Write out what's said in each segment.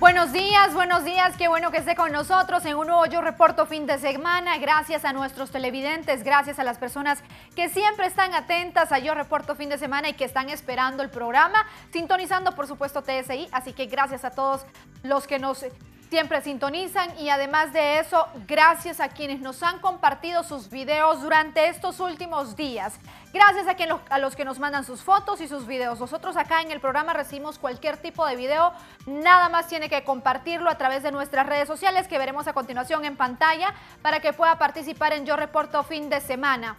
Buenos días, buenos días, qué bueno que esté con nosotros en un nuevo Yo Reporto fin de semana. Gracias a nuestros televidentes, gracias a las personas que siempre están atentas a Yo Reporto fin de semana y que están esperando el programa, sintonizando por supuesto TSI. Así que gracias a todos los que nos siempre sintonizan y además de eso, gracias a quienes nos han compartido sus videos durante estos últimos días. Gracias a, quien, a los que nos mandan sus fotos y sus videos. Nosotros acá en el programa recibimos cualquier tipo de video, nada más tiene que compartirlo a través de nuestras redes sociales que veremos a continuación en pantalla para que pueda participar en Yo Reporto fin de semana.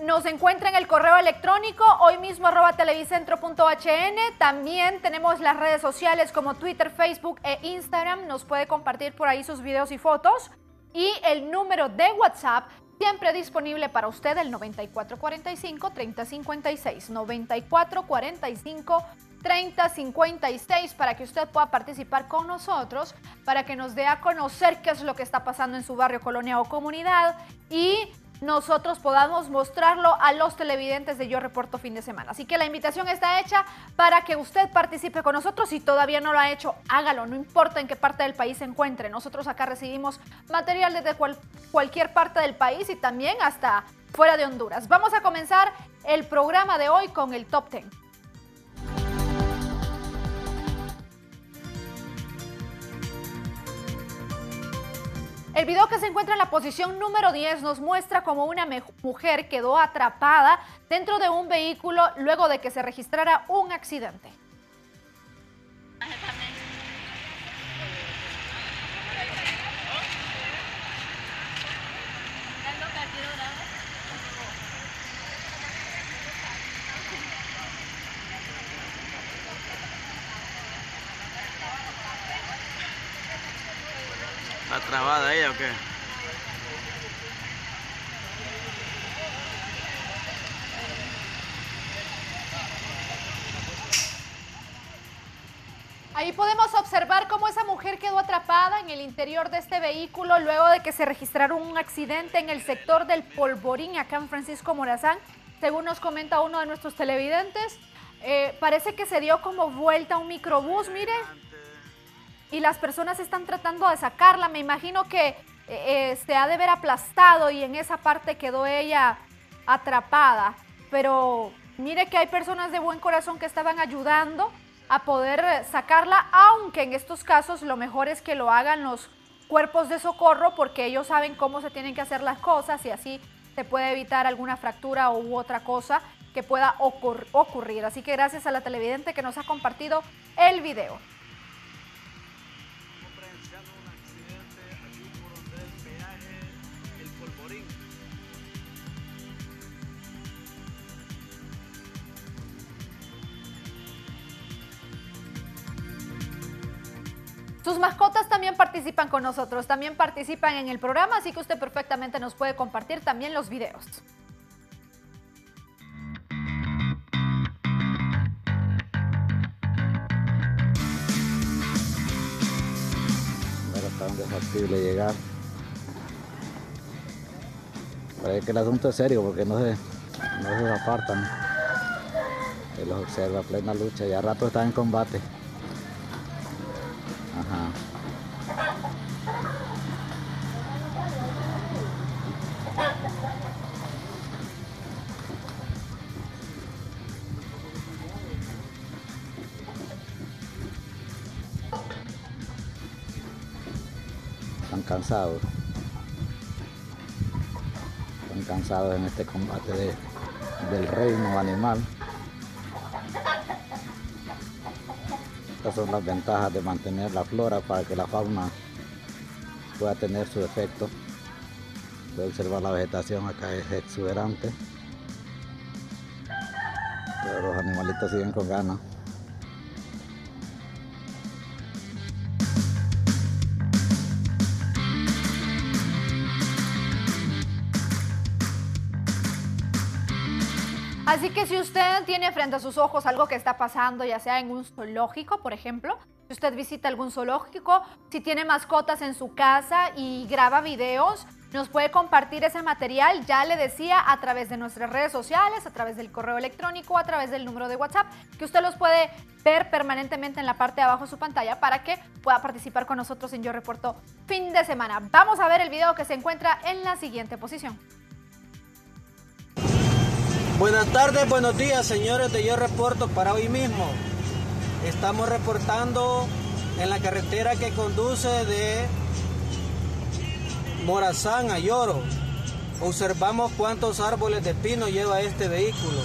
Nos encuentra en el correo electrónico hoy mismo arroba televicentro.hn. También tenemos las redes sociales como Twitter, Facebook e Instagram. Nos puede compartir por ahí sus videos y fotos. Y el número de WhatsApp siempre disponible para usted el 9445-3056. 9445-3056 para que usted pueda participar con nosotros, para que nos dé a conocer qué es lo que está pasando en su barrio, colonia o comunidad y nosotros podamos mostrarlo a los televidentes de Yo Reporto Fin de Semana. Así que la invitación está hecha para que usted participe con nosotros. Si todavía no lo ha hecho, hágalo, no importa en qué parte del país se encuentre. Nosotros acá recibimos material desde cualquier parte del país y también hasta fuera de Honduras. Vamos a comenzar el programa de hoy con el Top 10. El video que se encuentra en la posición número 10 nos muestra cómo una mujer quedó atrapada dentro de un vehículo luego de que se registrara un accidente. ¿Está trabada ella o qué? Ahí podemos observar cómo esa mujer quedó atrapada el interior de este vehículo luego de que se registrara un accidente en el sector del Polvorín, acá en Francisco Morazán. Según nos comenta uno de nuestros televidentes, eh, parece que se dio como vuelta un microbús, mire, y las personas están tratando de sacarla. Me imagino que eh, se ha de ver aplastado y en esa parte quedó ella atrapada. Pero mire que hay personas de buen corazón que estaban ayudando a poder sacarla, aunque en estos casos lo mejor es que lo hagan los cuerpos de socorro porque ellos saben cómo se tienen que hacer las cosas y así se puede evitar alguna fractura u otra cosa que pueda ocurrir. Así que gracias a la televidente que nos ha compartido el video. Sus mascotas también participan con nosotros, también participan en el programa, así que usted perfectamente nos puede compartir también los videos. Pero está es factible llegar. Parece que el asunto es serio porque no se, no se apartan. Se los observa plena lucha y a rato están en combate. Están cansados. Están cansados en este combate del reino animal. Estas son las ventajas de mantener la flora para que la fauna pueda tener su efecto. Puede observar la vegetación acá es exuberante. Pero los animalitos siguen con ganas. Así que si usted tiene frente a sus ojos algo que está pasando, ya sea en un zoológico, por ejemplo, si usted visita algún zoológico, si tiene mascotas en su casa y graba videos, nos puede compartir ese material, ya le decía, a través de nuestras redes sociales, a través del correo electrónico, a través del número de WhatsApp, que usted los puede ver permanentemente en la parte de abajo de su pantalla para que pueda participar con nosotros en Yo Reporto fin de semana. Vamos a ver el video que se encuentra en la siguiente posición. Buenas tardes, buenos días, señores de Yo Reporto para hoy mismo. Estamos reportando en la carretera que conduce de Morazán a Lloro. Observamos cuántos árboles de pino lleva este vehículo.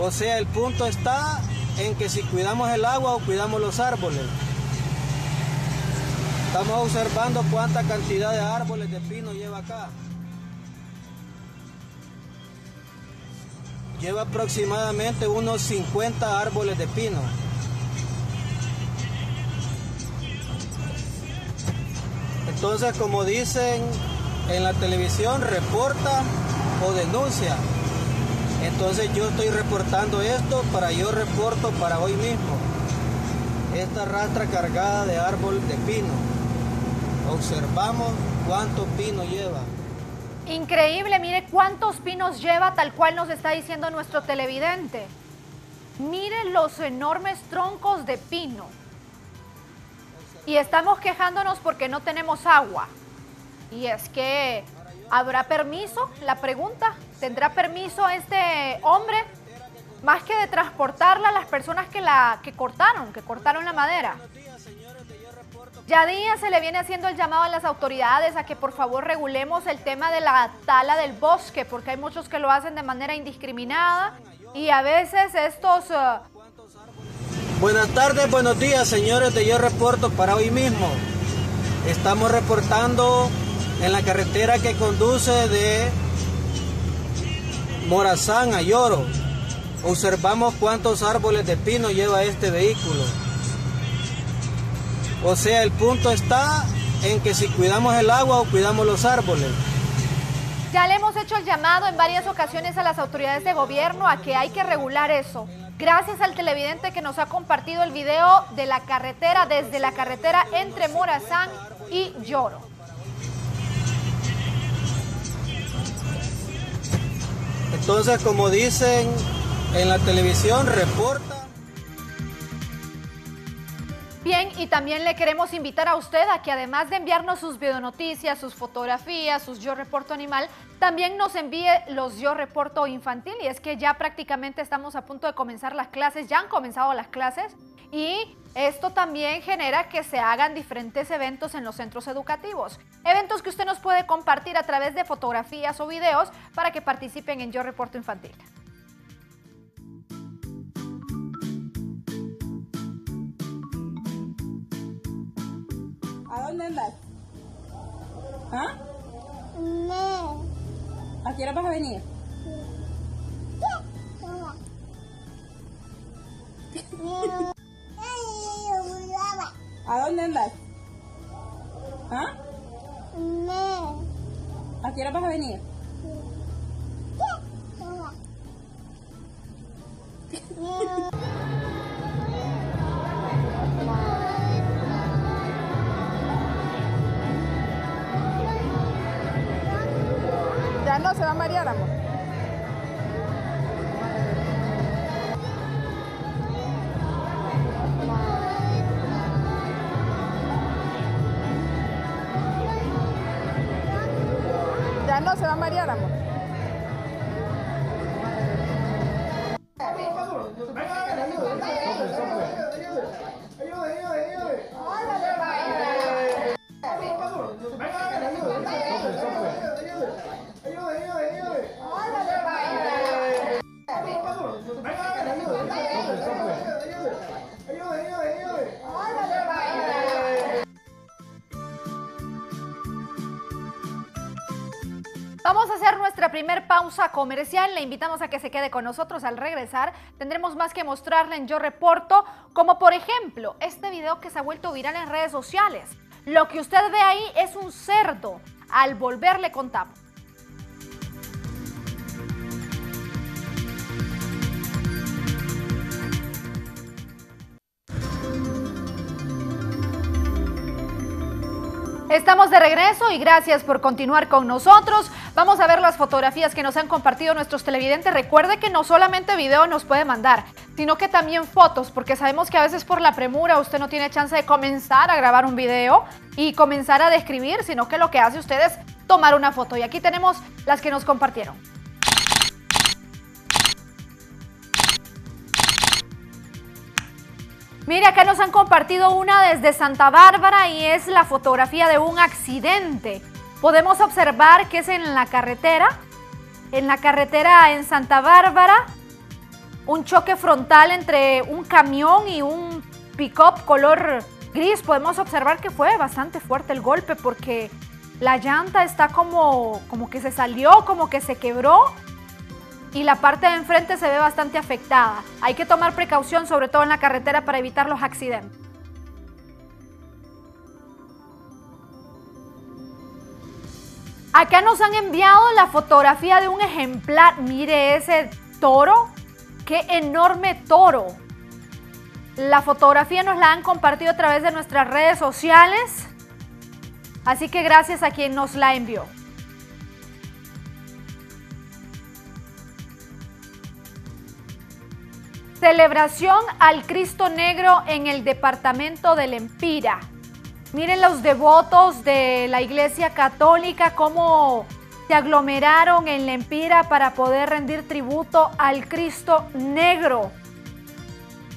O sea, el punto está en que si cuidamos el agua o cuidamos los árboles. Estamos observando cuánta cantidad de árboles de pino lleva acá. Lleva aproximadamente unos 50 árboles de pino. Entonces, como dicen en la televisión, reporta o denuncia. Entonces yo estoy reportando esto para yo reporto para hoy mismo. Esta rastra cargada de árbol de pino. Observamos cuánto pino lleva. Increíble, mire cuántos pinos lleva, tal cual nos está diciendo nuestro televidente. Mire los enormes troncos de pino. Y estamos quejándonos porque no tenemos agua. Y es que, ¿habrá permiso? La pregunta, ¿tendrá permiso este hombre? Más que de transportarla las personas que la que cortaron, que cortaron la madera. Ya día se le viene haciendo el llamado a las autoridades a que por favor regulemos el tema de la tala del bosque, porque hay muchos que lo hacen de manera indiscriminada y a veces estos... Uh... Buenas tardes, buenos días, señores de Yo Reporto para hoy mismo. Estamos reportando en la carretera que conduce de Morazán a Lloro. Observamos cuántos árboles de pino lleva este vehículo. O sea, el punto está en que si cuidamos el agua o cuidamos los árboles. Ya le hemos hecho el llamado en varias ocasiones a las autoridades de gobierno a que hay que regular eso. Gracias al televidente que nos ha compartido el video de la carretera, desde la carretera entre Morazán y Lloro. Entonces, como dicen en la televisión, reporta Bien, y también le queremos invitar a usted a que además de enviarnos sus videonoticias, sus fotografías, sus Yo Reporto Animal, también nos envíe los Yo Reporto Infantil. Y es que ya prácticamente estamos a punto de comenzar las clases, ya han comenzado las clases. Y esto también genera que se hagan diferentes eventos en los centros educativos. Eventos que usted nos puede compartir a través de fotografías o videos para que participen en Yo Reporto Infantil. Dónde andas? ¿Ah? No. ¿A qué hora vas a venir? ¿A dónde andas? ¿Ah? No. ¿A qué hora vas a venir? no se va a marear, amor. Ya no se va a marear, amor. Pausa comercial. Le invitamos a que se quede con nosotros al regresar. Tendremos más que mostrarle en Yo Reporto, como por ejemplo este video que se ha vuelto viral en redes sociales. Lo que usted ve ahí es un cerdo. Al volverle contamos. Estamos de regreso y gracias por continuar con nosotros. Vamos a ver las fotografías que nos han compartido nuestros televidentes. Recuerde que no solamente video nos puede mandar, sino que también fotos, porque sabemos que a veces por la premura usted no tiene chance de comenzar a grabar un video y comenzar a describir, sino que lo que hace usted es tomar una foto. Y aquí tenemos las que nos compartieron. Mire, acá nos han compartido una desde Santa Bárbara y es la fotografía de un accidente. Podemos observar que es en la carretera, en la carretera en Santa Bárbara, un choque frontal entre un camión y un pick-up color gris. Podemos observar que fue bastante fuerte el golpe porque la llanta está como, como que se salió, como que se quebró y la parte de enfrente se ve bastante afectada. Hay que tomar precaución, sobre todo en la carretera, para evitar los accidentes. Acá nos han enviado la fotografía de un ejemplar. Mire ese toro. Qué enorme toro. La fotografía nos la han compartido a través de nuestras redes sociales. Así que gracias a quien nos la envió. Celebración al Cristo Negro en el departamento del Empira. Miren los devotos de la Iglesia Católica cómo se aglomeraron en la Empira para poder rendir tributo al Cristo Negro.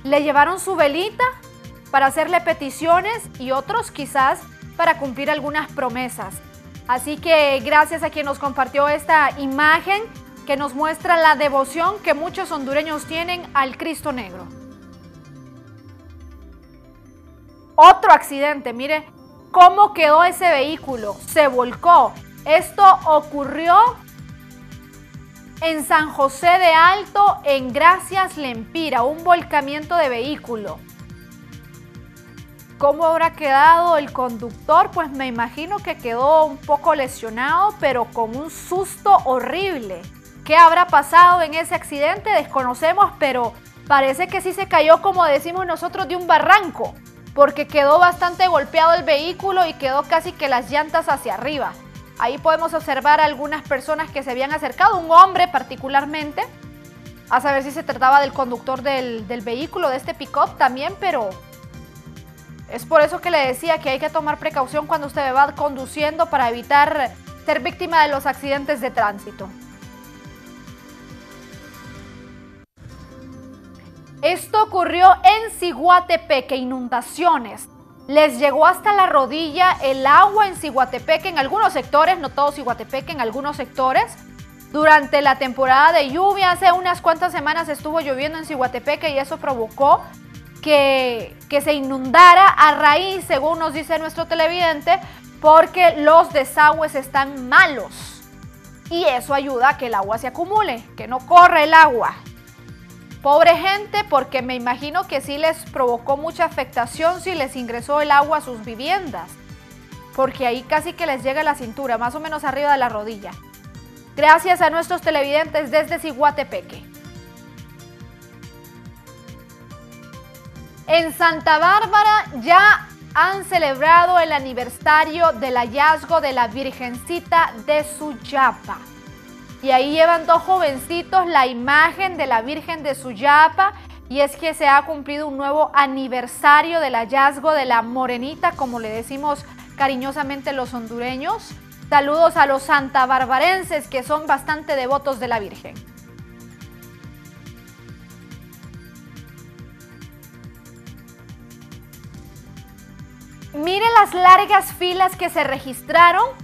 Le llevaron su velita para hacerle peticiones y otros quizás para cumplir algunas promesas. Así que gracias a quien nos compartió esta imagen que nos muestra la devoción que muchos hondureños tienen al Cristo Negro. Otro accidente, mire cómo quedó ese vehículo, se volcó. Esto ocurrió en San José de Alto, en Gracias Lempira, un volcamiento de vehículo. ¿Cómo habrá quedado el conductor? Pues me imagino que quedó un poco lesionado, pero con un susto horrible. ¿Qué habrá pasado en ese accidente? Desconocemos, pero parece que sí se cayó, como decimos nosotros, de un barranco, porque quedó bastante golpeado el vehículo y quedó casi que las llantas hacia arriba. Ahí podemos observar algunas personas que se habían acercado, un hombre particularmente, a saber si se trataba del conductor del, del vehículo, de este pick-up también, pero es por eso que le decía que hay que tomar precaución cuando usted va conduciendo para evitar ser víctima de los accidentes de tránsito. Esto ocurrió en Ciguatepeque, inundaciones. Les llegó hasta la rodilla el agua en Ciguatepeque, en algunos sectores, no todo Ciguatepeque, en algunos sectores. Durante la temporada de lluvia, hace unas cuantas semanas estuvo lloviendo en Ciguatepeque y eso provocó que, que se inundara a raíz, según nos dice nuestro televidente, porque los desagües están malos. Y eso ayuda a que el agua se acumule, que no corre el agua. Pobre gente, porque me imagino que sí les provocó mucha afectación si les ingresó el agua a sus viviendas. Porque ahí casi que les llega la cintura, más o menos arriba de la rodilla. Gracias a nuestros televidentes desde Ciguatepeque. En Santa Bárbara ya han celebrado el aniversario del hallazgo de la Virgencita de Suyapa. Y ahí llevan dos jovencitos la imagen de la Virgen de Suyapa. Y es que se ha cumplido un nuevo aniversario del hallazgo de la morenita, como le decimos cariñosamente los hondureños. Saludos a los santabarbarenses que son bastante devotos de la Virgen. Mire las largas filas que se registraron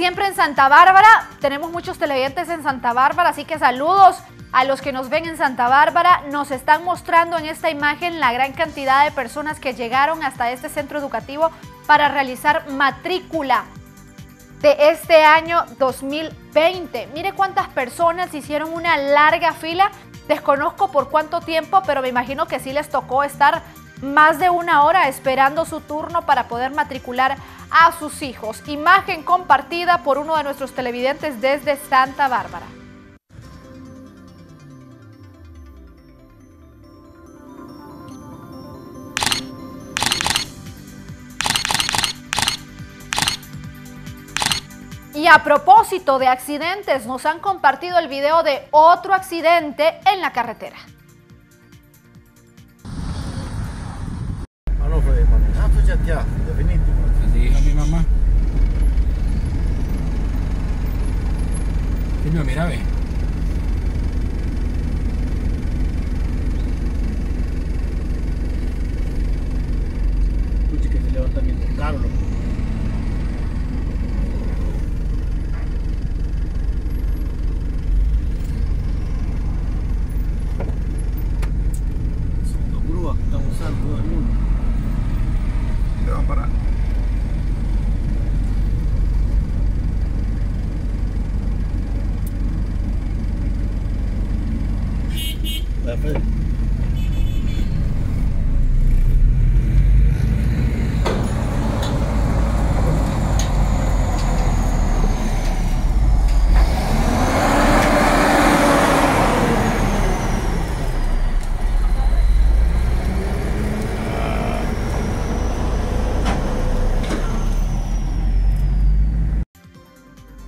siempre en Santa Bárbara. Tenemos muchos televidentes en Santa Bárbara, así que saludos a los que nos ven en Santa Bárbara. Nos están mostrando en esta imagen la gran cantidad de personas que llegaron hasta este centro educativo para realizar matrícula de este año 2020. Mire cuántas personas hicieron una larga fila. Desconozco por cuánto tiempo, pero me imagino que sí les tocó estar más de una hora esperando su turno para poder matricular a sus hijos. Imagen compartida por uno de nuestros televidentes desde Santa Bárbara. Y a propósito de accidentes, nos han compartido el video de otro accidente en la carretera. Ah. Le dije a mi mamá. Silvio, mira, ve. Escuche que ese levantamiento es caro, loco. Son dos grúas que están usando todo el mundo. ¿Dónde van para?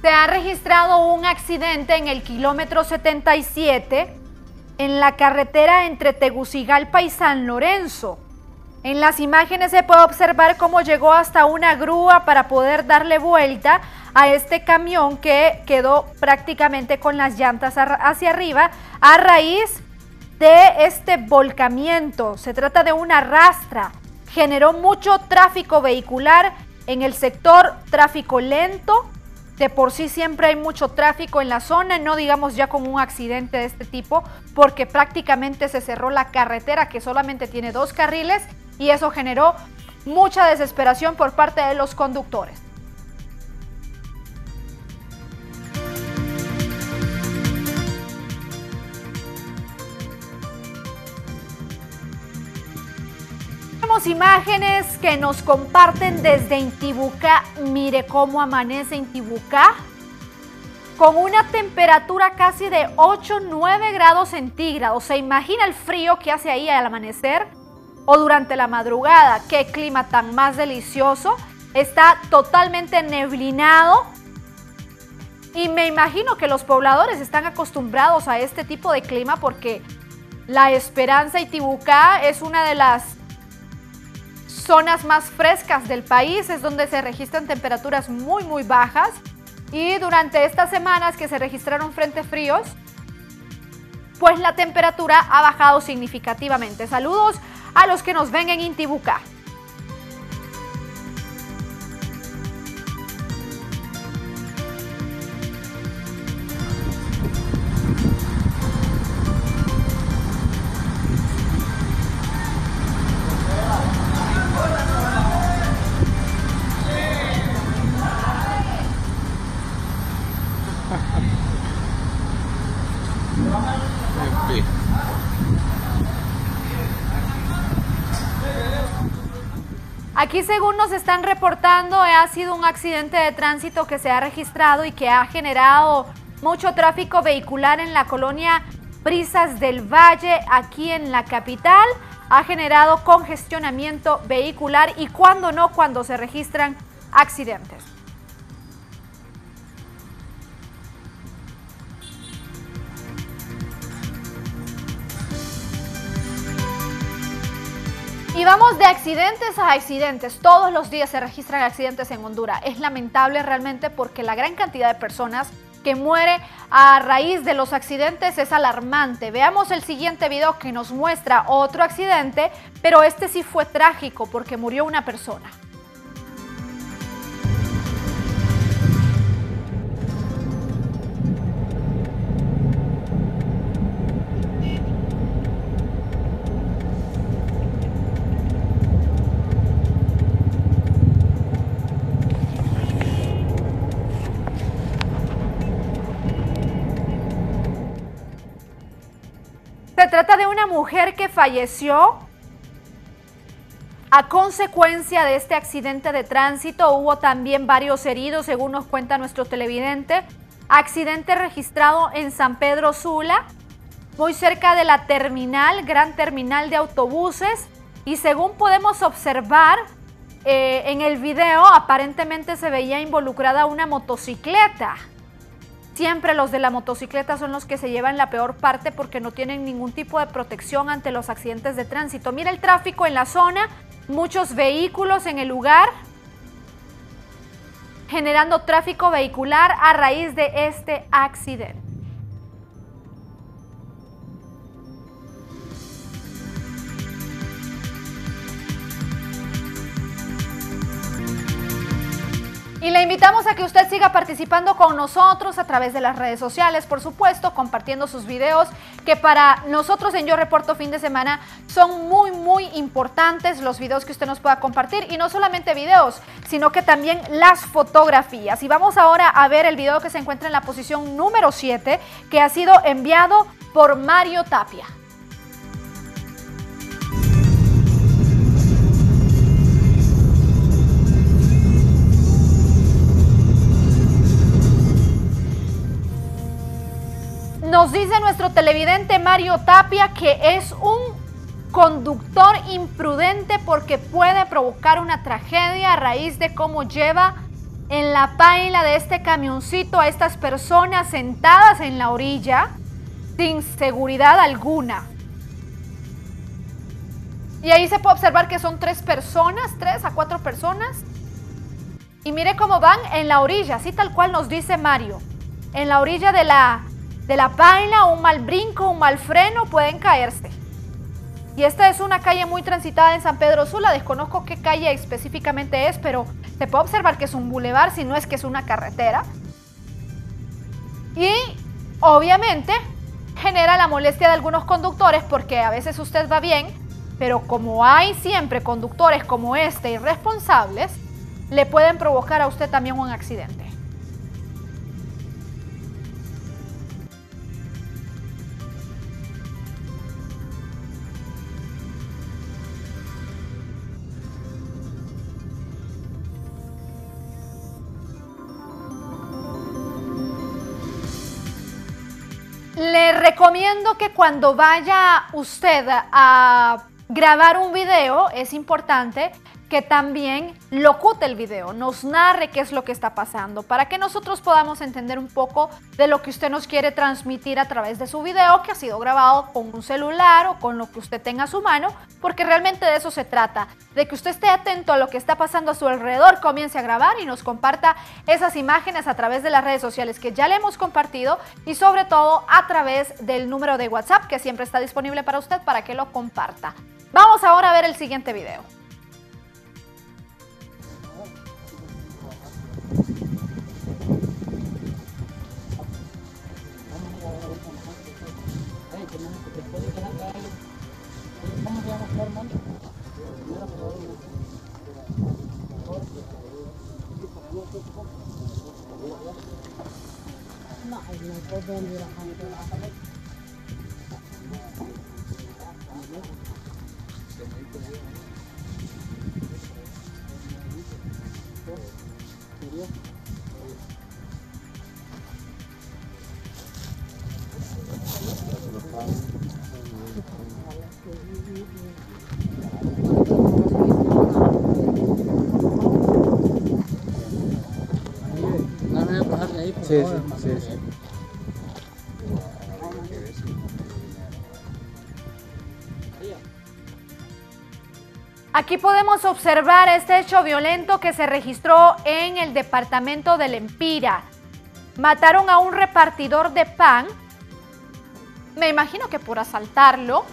Se ha registrado un accidente en el kilómetro 77 en la carretera entre Tegucigalpa y San Lorenzo. En las imágenes se puede observar cómo llegó hasta una grúa para poder darle vuelta a este camión que quedó prácticamente con las llantas hacia arriba a raíz de este volcamiento. Se trata de una rastra. Generó mucho tráfico vehicular en el sector tráfico lento. De por sí siempre hay mucho tráfico en la zona, no digamos ya con un accidente de este tipo, porque prácticamente se cerró la carretera que solamente tiene dos carriles y eso generó mucha desesperación por parte de los conductores. Imágenes que nos comparten desde Intibucá. Mire cómo amanece Intibucá. Con una temperatura casi de 8-9 grados centígrados. ¿Se imagina el frío que hace ahí al amanecer? O durante la madrugada. Qué clima tan más delicioso. Está totalmente neblinado. Y me imagino que los pobladores están acostumbrados a este tipo de clima porque la Esperanza y Tibucá es una de las zonas más frescas del país, es donde se registran temperaturas muy muy bajas y durante estas semanas que se registraron frentes fríos, pues la temperatura ha bajado significativamente. Saludos a los que nos ven en Intibucá. Aquí según nos están reportando ha sido un accidente de tránsito que se ha registrado y que ha generado mucho tráfico vehicular en la colonia Brisas del Valle, aquí en la capital. Ha generado congestionamiento vehicular y cuando no, cuando se registran accidentes. Y vamos de accidentes a accidentes. Todos los días se registran accidentes en Honduras. Es lamentable realmente porque la gran cantidad de personas que muere a raíz de los accidentes es alarmante. Veamos el siguiente video que nos muestra otro accidente, pero este sí fue trágico porque murió una persona. Trata de una mujer que falleció a consecuencia de este accidente de tránsito. Hubo también varios heridos, según nos cuenta nuestro televidente. Accidente registrado en San Pedro Sula, muy cerca de la terminal, gran terminal de autobuses. Y según podemos observar, eh, en el video aparentemente se veía involucrada una motocicleta. Siempre los de la motocicleta son los que se llevan la peor parte porque no tienen ningún tipo de protección ante los accidentes de tránsito. Mira el tráfico en la zona, muchos vehículos en el lugar, generando tráfico vehicular a raíz de este accidente. Y le invitamos a que usted siga participando con nosotros a través de las redes sociales, por supuesto, compartiendo sus videos, que para nosotros en Yo Reporto Fin de Semana son muy, muy importantes los videos que usted nos pueda compartir. Y no solamente videos, sino que también las fotografías. Y vamos ahora a ver el video que se encuentra en la posición número 7, que ha sido enviado por Mario Tapia. Nos dice nuestro televidente Mario Tapia que es un conductor imprudente porque puede provocar una tragedia a raíz de cómo lleva en la paila de este camioncito a estas personas sentadas en la orilla sin seguridad alguna. Y ahí se puede observar que son tres personas, tres a cuatro personas. Y mire cómo van en la orilla, así tal cual nos dice Mario. En la orilla de la de la paila, un mal brinco, un mal freno, pueden caerse. Y esta es una calle muy transitada en San Pedro Sula, desconozco qué calle específicamente es, pero se puede observar que es un bulevar, si no es que es una carretera. Y obviamente genera la molestia de algunos conductores porque a veces usted va bien, pero como hay siempre conductores como este irresponsables, le pueden provocar a usted también un accidente. Recomiendo que cuando vaya usted a grabar un video, es importante que también locute el video, nos narre qué es lo que está pasando, para que nosotros podamos entender un poco de lo que usted nos quiere transmitir a través de su video, que ha sido grabado con un celular o con lo que usted tenga a su mano, porque realmente de eso se trata, de que usted esté atento a lo que está pasando a su alrededor, comience a grabar y nos comparta esas imágenes a través de las redes sociales que ya le hemos compartido y sobre todo a través del número de WhatsApp que siempre está disponible para usted para que lo comparta. Vamos ahora a ver el siguiente video. Nah, ini kau beli rakan Aquí podemos observar este hecho violento que se registró en el departamento del Empira. Mataron a un repartidor de pan, me imagino que por asaltarlo,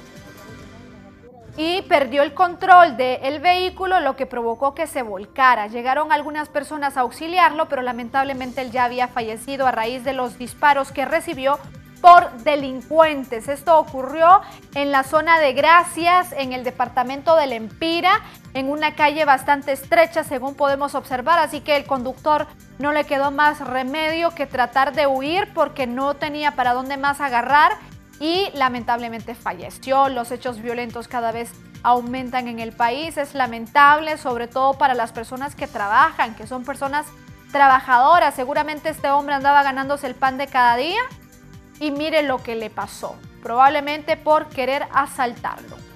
y perdió el control del vehículo, lo que provocó que se volcara. Llegaron algunas personas a auxiliarlo, pero lamentablemente él ya había fallecido a raíz de los disparos que recibió por delincuentes. Esto ocurrió en la zona de Gracias, en el departamento del Empira, en una calle bastante estrecha, según podemos observar, así que el conductor no le quedó más remedio que tratar de huir porque no tenía para dónde más agarrar y lamentablemente falleció. Los hechos violentos cada vez aumentan en el país. Es lamentable, sobre todo para las personas que trabajan, que son personas trabajadoras. Seguramente este hombre andaba ganándose el pan de cada día y mire lo que le pasó, probablemente por querer asaltarlo.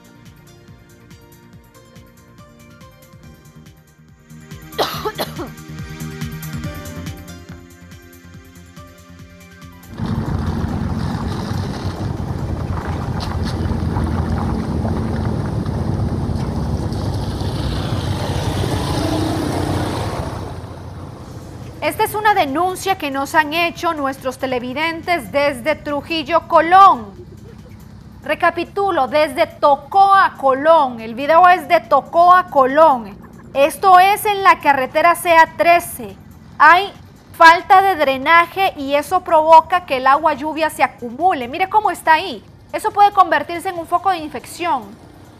Una denuncia que nos han hecho nuestros televidentes desde Trujillo, Colón. Recapitulo, desde Tocoa, Colón. El video es de Tocoa, Colón. Esto es en la carretera CA13. Hay falta de drenaje y eso provoca que el agua lluvia se acumule. Mire cómo está ahí. Eso puede convertirse en un foco de infección.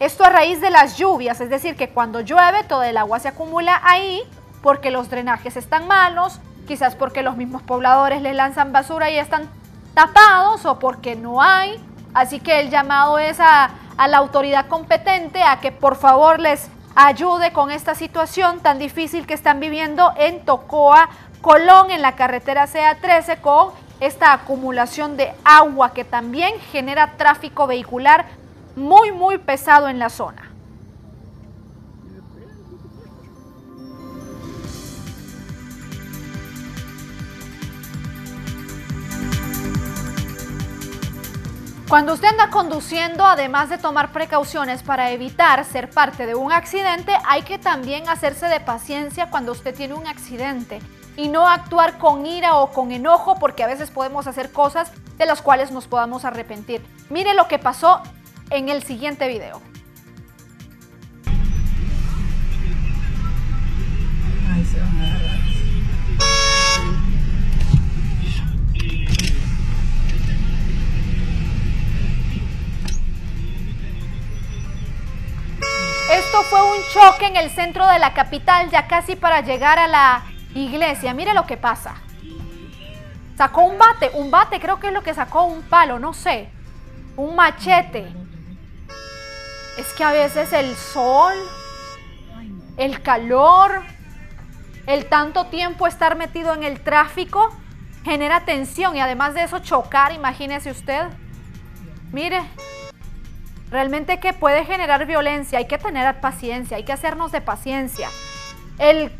Esto a raíz de las lluvias, es decir, que cuando llueve todo el agua se acumula ahí porque los drenajes están malos, quizás porque los mismos pobladores le lanzan basura y están tapados o porque no hay. Así que el llamado es a, a la autoridad competente a que por favor les ayude con esta situación tan difícil que están viviendo en Tocoa, Colón, en la carretera CA13 con esta acumulación de agua que también genera tráfico vehicular muy, muy pesado en la zona. Cuando usted anda conduciendo, además de tomar precauciones para evitar ser parte de un accidente, hay que también hacerse de paciencia cuando usted tiene un accidente y no actuar con ira o con enojo porque a veces podemos hacer cosas de las cuales nos podamos arrepentir. Mire lo que pasó en el siguiente video. Esto fue un choque en el centro de la capital, ya casi para llegar a la iglesia. Mire lo que pasa. Sacó un bate, un bate creo que es lo que sacó, un palo, no sé. Un machete. Es que a veces el sol, el calor, el tanto tiempo estar metido en el tráfico genera tensión y además de eso chocar, imagínese usted. Mire, realmente que puede generar violencia, hay que tener paciencia, hay que hacernos de paciencia. El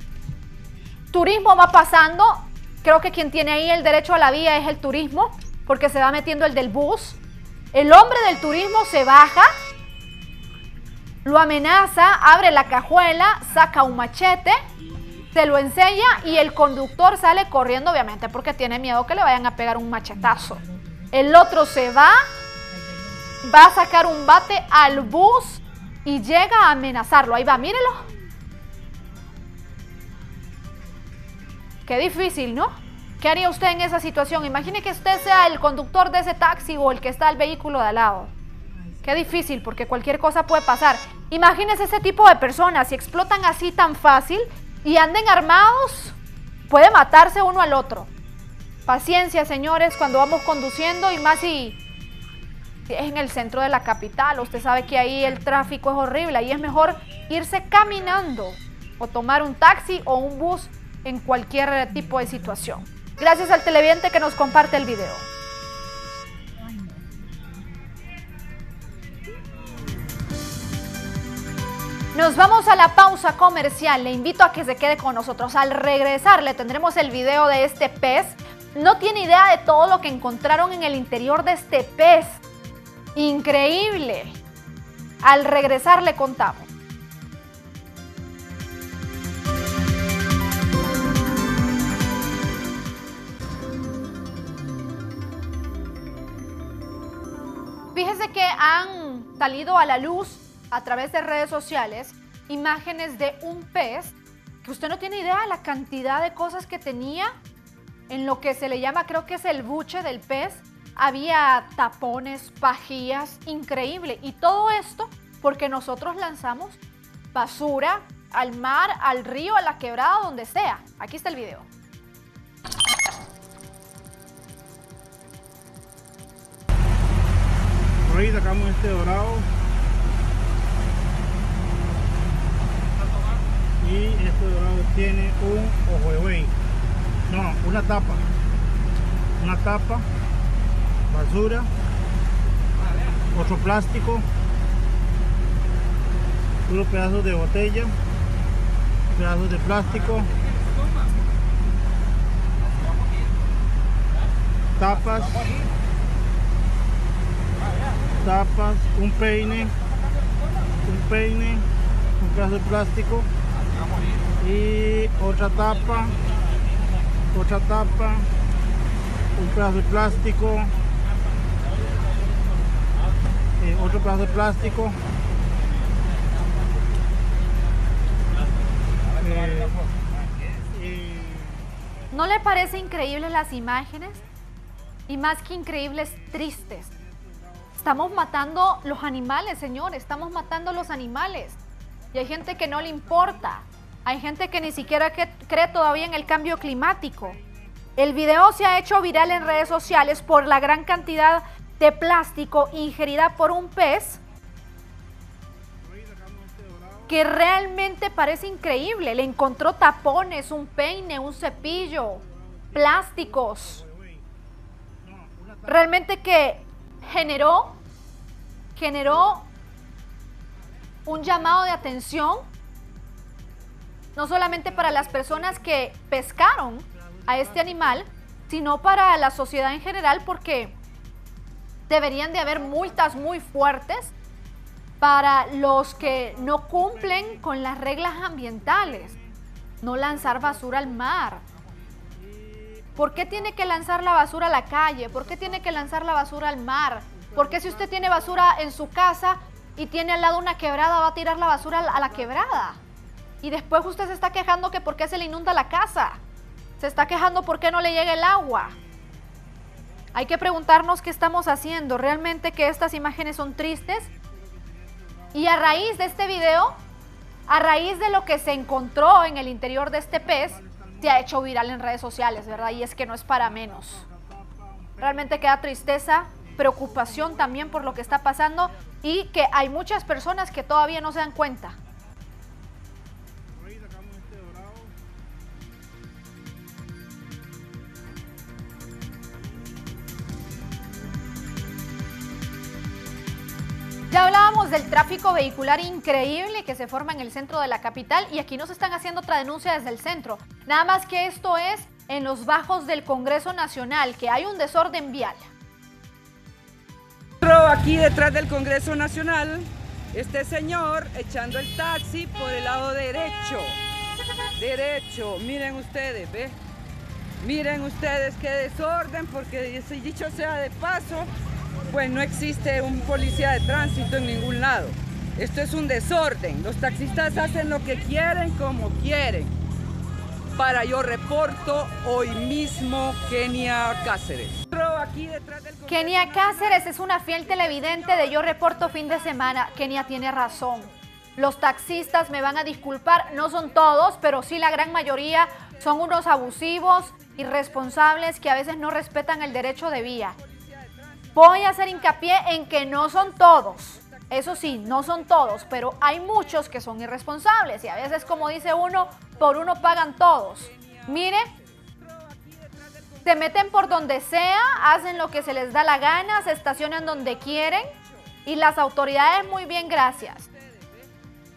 turismo va pasando, creo que quien tiene ahí el derecho a la vía es el turismo, porque se va metiendo el del bus. El hombre del turismo se baja, lo amenaza, abre la cajuela, saca un machete, se lo enseña y el conductor sale corriendo, obviamente, porque tiene miedo que le vayan a pegar un machetazo. El otro se va, va a sacar un bate al bus y llega a amenazarlo. Ahí va, mírelo. Qué difícil, ¿no? ¿Qué haría usted en esa situación? Imagine que usted sea el conductor de ese taxi o el que está al vehículo de al lado. Qué difícil, porque cualquier cosa puede pasar. Imagínese ese tipo de personas, si explotan así tan fácil y anden armados, puede matarse uno al otro. Paciencia, señores, cuando vamos conduciendo y más si es en el centro de la capital. Usted sabe que ahí el tráfico es horrible. Ahí es mejor irse caminando o tomar un taxi o un bus en cualquier tipo de situación. Gracias al televidente que nos comparte el video. Nos vamos a la pausa comercial. Le invito a que se quede con nosotros. Al regresar le tendremos el video de este pez. No tiene idea de todo lo que encontraron en el interior de este pez. Increíble. Al regresar le contamos. Fíjese que han salido a la luz a través de redes sociales imágenes de un pez que usted no tiene idea de la cantidad de cosas que tenía en lo que se le llama, creo que es el buche del pez. Había tapones, pajillas, increíble. Y todo esto porque nosotros lanzamos basura al mar, al río, a la quebrada, donde sea. Aquí está el video. Por ahí sacamos este dorado. Y este dorado tiene un ojo de buey. No, una tapa. Una tapa. Basura. Otro plástico. Unos pedazos de botella. Pedazos de plástico. Tapas tapas, un peine, un peine, un pedazo de plástico y otra tapa, otra tapa, un pedazo de plástico, eh, otro pedazo de plástico. Eh, ¿No le parece increíbles las imágenes? Y más que increíbles, tristes. Estamos matando los animales, señores, estamos matando los animales. Y hay gente que no le importa. Hay gente que ni siquiera cree todavía en el cambio climático. El video se ha hecho viral en redes sociales por la gran cantidad de plástico ingerida por un pez que realmente parece increíble. Le encontró tapones, un peine, un cepillo, plásticos. Realmente que generó, generó un llamado de atención, no solamente para las personas que pescaron a este animal, sino para la sociedad en general, porque deberían de haber multas muy fuertes para los que no cumplen con las reglas ambientales. No lanzar basura al mar. ¿Por qué tiene que lanzar la basura a la calle? ¿Por qué tiene que lanzar la basura al mar? ¿Por qué si usted tiene basura en su casa y tiene al lado una quebrada, va a tirar la basura a la- quebrada? Y después usted se está quejando que por qué se le inunda la casa. Se está quejando por qué no le llega el agua. Hay que preguntarnos qué estamos haciendo. Realmente que estas imágenes son tristes. Y a raíz de este video, a raíz de lo que se encontró en el interior de este pez, se ha hecho viral en redes sociales, ¿verdad? Y es que no es para menos. Realmente queda tristeza, preocupación también por lo que está pasando y que hay muchas personas que todavía no se dan cuenta. Ya hablábamos del tráfico vehicular increíble que se forma en el centro de la capital y aquí nos están haciendo otra denuncia desde el centro. Nada más que esto es en los bajos del Congreso Nacional, que hay un desorden vial. Aquí detrás del Congreso Nacional, este señor echando el taxi por el lado derecho. Derecho, miren ustedes, ¿ve? Miren ustedes qué desorden, porque dicho sea de paso, pues no existe un policía de tránsito en ningún lado. Esto es un desorden. Los taxistas hacen lo que quieren como quieren. Para yo reporto hoy mismo Kenia Cáceres. Kenia Cáceres es una fiel televidente de Yo Reporto Fin de Semana. Kenia tiene razón. Los taxistas me van a disculpar, no son todos, pero sí la gran mayoría son unos abusivos, irresponsables que a veces no respetan el derecho de vía. Voy a hacer hincapié en que no son todos. Eso sí, no son todos, pero hay muchos que son irresponsables y a veces, como dice uno, por uno pagan todos. Mire, se meten por donde sea, hacen lo que se les da la gana, se estacionan donde quieren y las autoridades muy bien, gracias.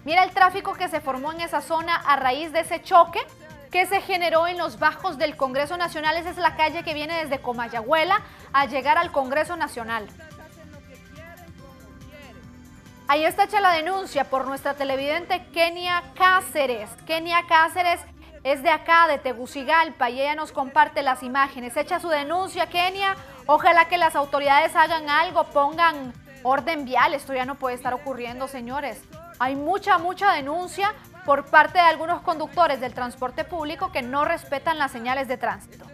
Mira el tráfico que se formó en esa zona a raíz de ese choque que se generó en los bajos del Congreso Nacional. Esa es la calle que viene desde Comayagüela a llegar al Congreso Nacional. Ahí está hecha la denuncia por nuestra televidente Kenia Cáceres. Kenia Cáceres es de acá, de Tegucigalpa, y ella nos comparte las imágenes. Echa su denuncia, Kenia. Ojalá que las autoridades hagan algo, pongan orden vial. Esto ya no puede estar ocurriendo, señores. Hay mucha, mucha denuncia por parte de algunos conductores del transporte público que no respetan las señales de tránsito.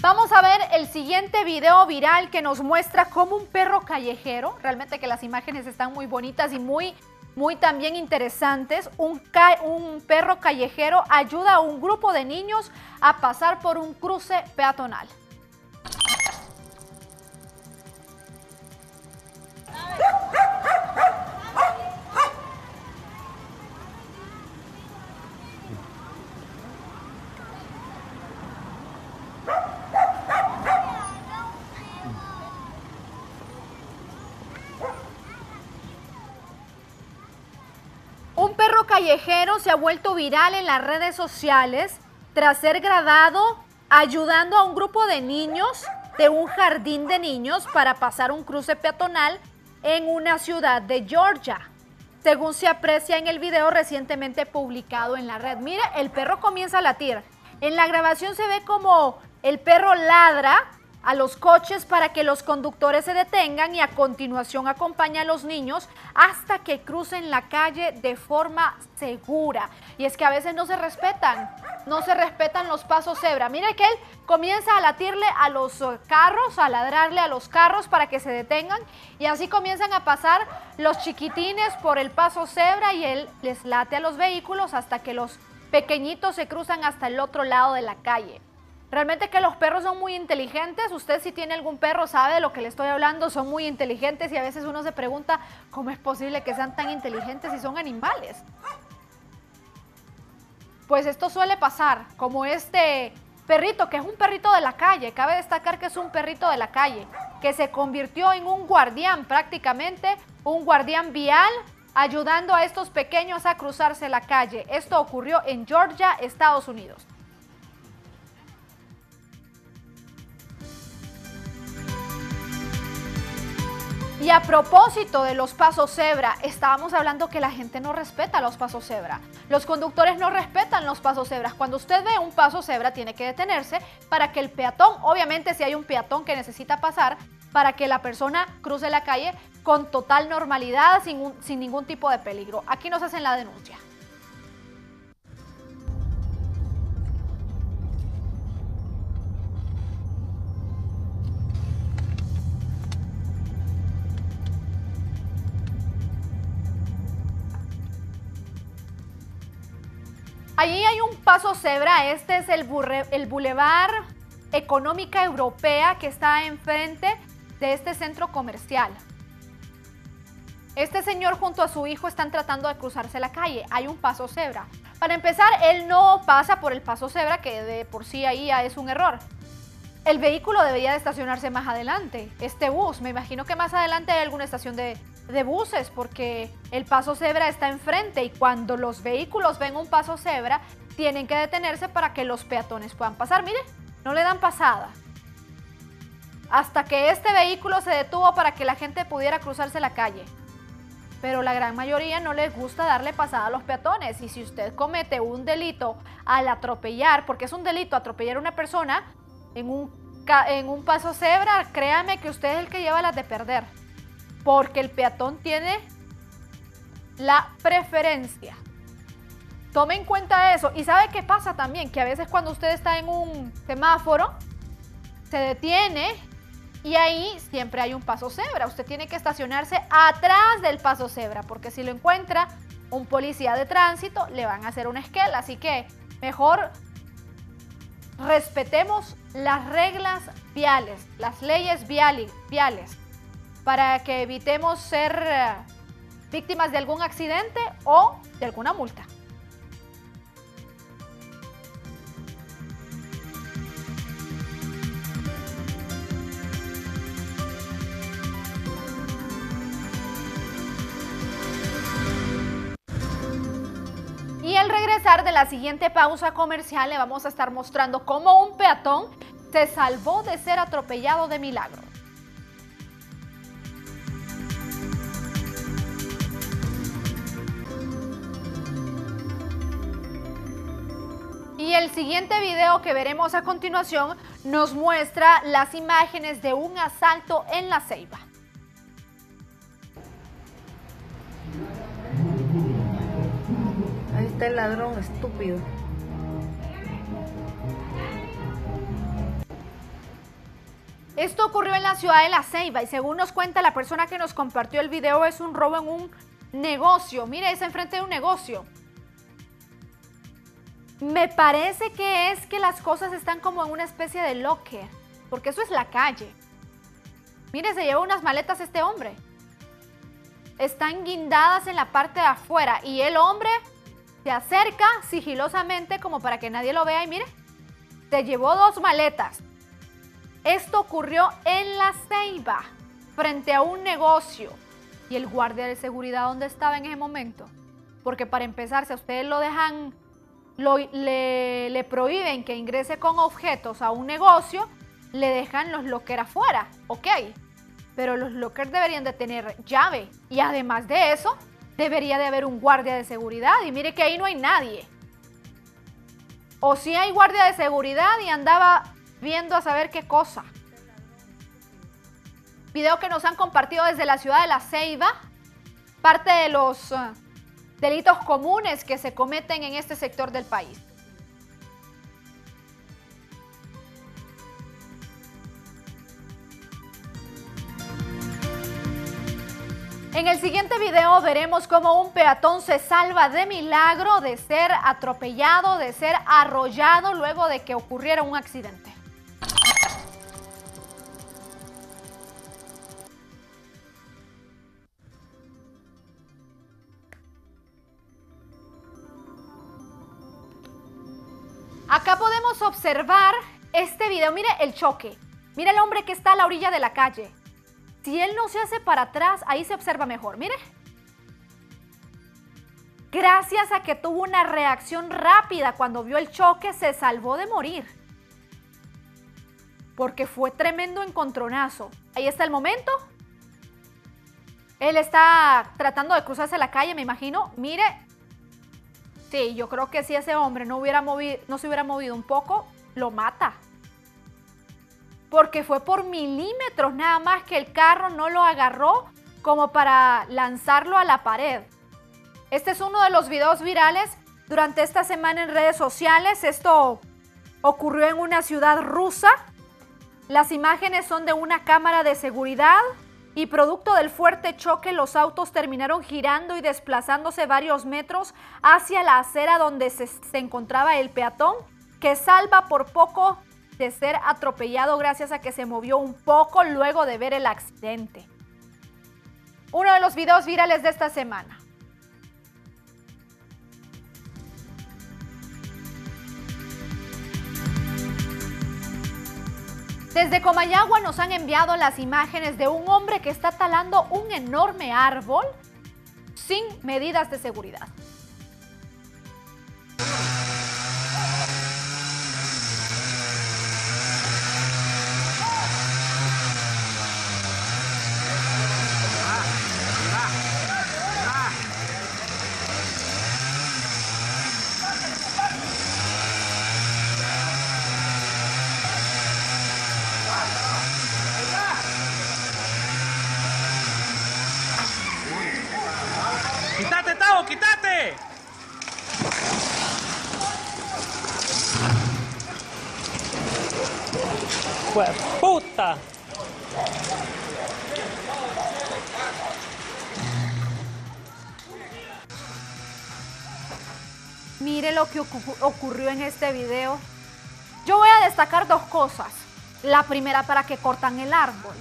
Vamos a ver el siguiente video viral que nos muestra cómo un perro callejero, realmente que las imágenes están muy bonitas y muy, muy también interesantes, un, un perro callejero ayuda a un grupo de niños a pasar por un cruce peatonal. Callejero se ha vuelto viral en las redes sociales tras ser grabado ayudando a un grupo de niños de un jardín de niños para pasar un cruce peatonal en una ciudad de Georgia. Según se aprecia en el video recientemente publicado en la red. Mire, el perro comienza a latir. En la grabación se ve como el perro ladra a los coches para que los conductores se detengan y a continuación acompaña a los niños hasta que crucen la calle de forma segura. Y es que a veces no se respetan, no se respetan los pasos cebra. Mire que él comienza a latirle a los eh, carros, a ladrarle a los carros para que se detengan y así comienzan a pasar los chiquitines por el paso cebra y él les late a los vehículos hasta que los pequeñitos se cruzan hasta el otro lado de la calle. Realmente que los perros son muy inteligentes. Usted si tiene algún perro sabe de lo que le estoy hablando. Son muy inteligentes y a veces uno se pregunta cómo es posible que sean tan inteligentes si son animales. Pues esto suele pasar, como este perrito, que es un perrito de la calle. Cabe destacar que es un perrito de la calle, que se convirtió en un guardián prácticamente, un guardián vial, ayudando a estos pequeños a cruzarse la calle. Esto ocurrió en Georgia, Estados Unidos. Y a propósito de los pasos cebra, estábamos hablando que la gente no respeta los pasos cebra. Los conductores no respetan los pasos cebras. Cuando usted ve un paso cebra, tiene que detenerse para que el peatón, obviamente si hay un peatón que necesita pasar, para que la persona cruce la calle con total normalidad, sin, sin ningún tipo de peligro. Aquí nos hacen la denuncia. Allí hay un paso cebra, este es el, el Boulevard Económica Europea que está enfrente de este centro comercial. Este señor junto a su hijo están tratando de cruzarse la calle. Hay un paso cebra. Para empezar, él no pasa por el paso cebra, que de por sí ahí ya es un error. El vehículo debería de estacionarse más adelante. Este bus, me imagino que más adelante hay alguna estación de, de buses porque el paso cebra está enfrente y cuando los vehículos ven un paso cebra tienen que detenerse para que los peatones puedan pasar. Mire, no le dan pasada. Hasta que este vehículo se detuvo para que la gente pudiera cruzarse la calle. Pero la gran mayoría no les gusta darle pasada a los peatones. Y si usted comete un delito al atropellar, porque es un delito atropellar a una persona en un, en un paso cebra, créame que usted es el que lleva las de perder porque el peatón tiene la preferencia. Tome en cuenta eso. ¿Y sabe qué pasa también? Que a veces cuando usted está en un semáforo, se detiene y ahí siempre hay un paso cebra. Usted tiene que estacionarse atrás del paso cebra, porque si lo encuentra un policía de tránsito, le van a hacer una esquela. Así que mejor respetemos las reglas viales, las leyes viales para que evitemos ser eh, víctimas de algún accidente o de alguna multa. Y al regresar de la siguiente pausa comercial le vamos a estar mostrando cómo un peatón se salvó de ser atropellado de milagro. El siguiente video que veremos a continuación nos muestra las imágenes de un asalto en la Ceiba. Ahí está el ladrón estúpido. Esto ocurrió en la ciudad de La Ceiba y según nos cuenta la persona que nos compartió el video es un robo en un negocio. Mire, es enfrente de un negocio. Me parece que es que las cosas están como en una especie de locker, porque eso es la calle. Mire, se lleva unas maletas este hombre. Están guindadas en la parte de afuera y el hombre se acerca sigilosamente como para que nadie lo vea y mire, se llevó dos maletas. Esto ocurrió en La Ceiba, frente a un negocio. ¿Y el guardia de seguridad dónde estaba en ese momento? Porque para empezar, si a ustedes lo dejan le, prohíben que ingrese con objetos a un negocio, le dejan los lockers afuera, ok. Pero los lockers deberían de tener llave. Y además de eso, debería de haber un guardia de seguridad. Y mire que ahí no hay nadie. O si hay guardia de seguridad y andaba viendo a saber qué cosa. Video que nos han compartido desde la ciudad de La Ceiba. Parte de los uh, delitos comunes que se cometen en este sector del país. En el siguiente video veremos cómo un peatón se salva de milagro de ser atropellado, de ser arrollado luego de que ocurriera un accidente. Observar este video. Mire el choque. Mire el hombre que está a la orilla de la calle. Si él no se hace para atrás, ahí se observa mejor. Mire. Gracias a que tuvo una reacción rápida cuando vio el choque, se salvó de morir. Porque fue tremendo encontronazo. Ahí está el momento. Él está tratando de cruzarse la calle, me imagino. Mire. Sí, yo creo que si ese hombre no, hubiera no se hubiera movido un poco, lo mata. Porque fue por milímetros nada más que el carro no lo agarró como para lanzarlo a la pared. Este es uno de los videos virales durante esta semana en redes sociales. Esto ocurrió en una ciudad rusa. Las imágenes son de una cámara de seguridad y producto del fuerte choque los autos terminaron girando y desplazándose varios metros hacia la acera donde se, encontraba el peatón que salva por poco de ser atropellado gracias a que se movió un poco luego de ver el accidente. Uno de los videos virales de esta semana. Desde Comayagua nos han enviado las imágenes de un hombre que está talando un enorme árbol sin medidas de seguridad. Mire lo que ocurrió en este video. Yo voy a destacar dos cosas. La primera, para que cortan el árbol.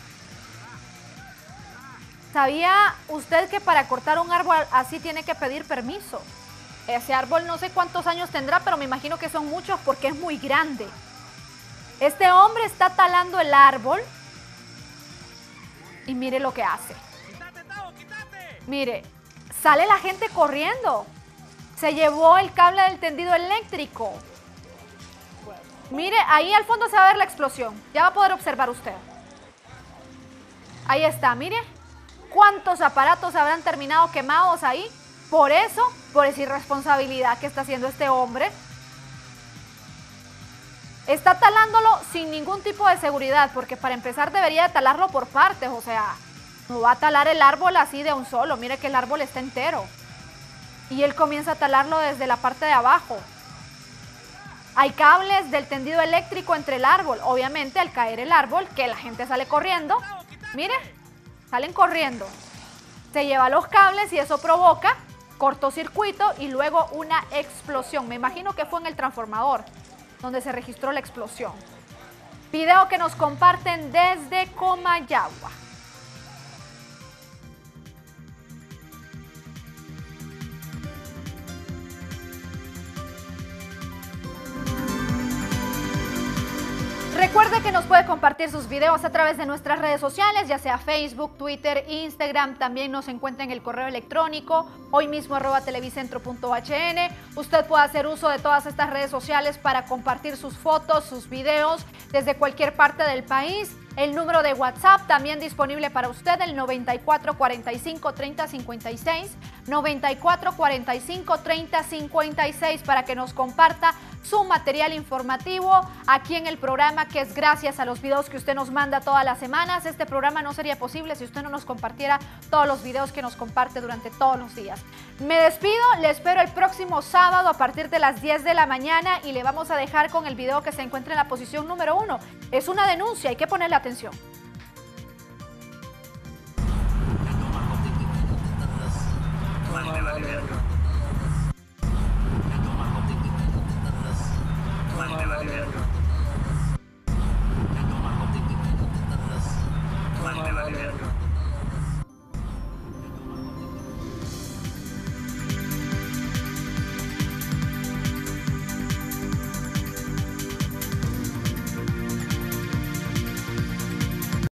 ¿Sabía usted que para cortar un árbol así tiene que pedir permiso? Ese árbol no sé cuántos años tendrá, pero me imagino que son muchos porque es muy grande. Este hombre está talando el árbol y mire lo que hace. Mire, sale la gente corriendo. Se llevó el cable del tendido eléctrico. Mire, ahí al fondo se va a ver la explosión. Ya va a poder observar usted. Ahí está, mire. ¿Cuántos aparatos habrán terminado quemados ahí? Por eso, por esa irresponsabilidad que está haciendo este hombre. Está talándolo sin ningún tipo de seguridad, porque para empezar debería de talarlo por partes, o sea, no va a talar el árbol así de un solo. Mire que el árbol está entero. Y él comienza a talarlo desde la parte de abajo. Hay cables del tendido eléctrico entre el árbol. Obviamente al caer el árbol, que la gente sale corriendo. Mire, salen corriendo. Se lleva los cables y eso provoca cortocircuito y luego una explosión. Me imagino que fue en el transformador donde se registró la explosión. Video que nos comparten desde Comayagua. Recuerde que nos puede compartir sus videos a través de nuestras redes sociales, ya sea Facebook, Twitter, Instagram. También nos encuentra en el correo electrónico, hoy mismo. Usted puede hacer uso de todas estas redes sociales para compartir sus fotos, sus videos desde cualquier parte del país. El número de WhatsApp también disponible para usted, el 94 45 30 56, 94 45 30 56 para que nos comparta su material informativo aquí en el programa que es gracias a los videos que usted nos manda todas las semanas. Este programa no sería posible si usted no nos compartiera todos los videos que nos comparte durante todos los días. Me despido, le espero el próximo sábado a partir de las 10 de la mañana y le vamos a dejar con el video que se encuentra en la posición número uno. Es una denuncia, hay que ponerle atención. Vale, vale, vale. más le vale.